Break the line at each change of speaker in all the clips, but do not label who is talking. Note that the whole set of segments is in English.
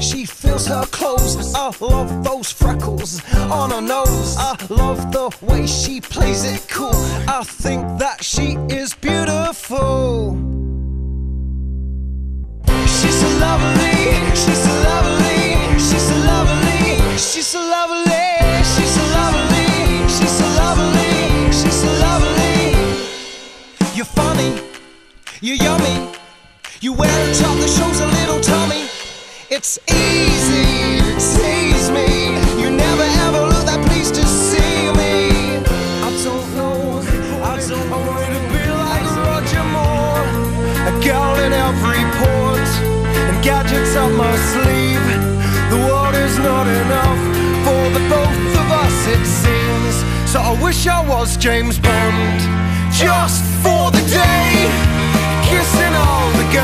she feels her clothes. I love those freckles on her nose. I love the way she plays it cool. I think that she is beautiful. She's so lovely, she's so lovely, she's so lovely, she's so lovely, she's so lovely, she's so lovely, she's so lovely. You're funny, you're yummy, you wear a top that shows a little. It's easy to tease me. You never ever look that pleased to see me. I don't know, I don't want to be like Roger Moore. A girl in every port and gadgets up my sleeve. The world is not enough for the both of us, it seems. So I wish I was James Bond just for the day, kissing all the girls,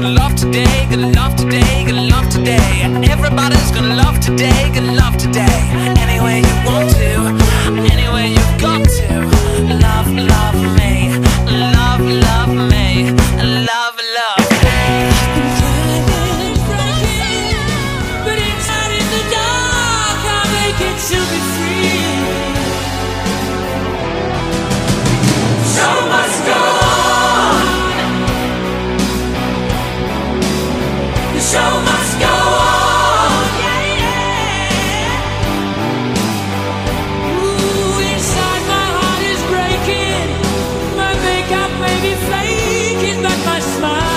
gonna love today, gonna love today, gonna love today. Everybody's gonna love today, gonna love today. Any way you want The show must go on. Ooh, inside my heart is breaking. My makeup may be but my smile.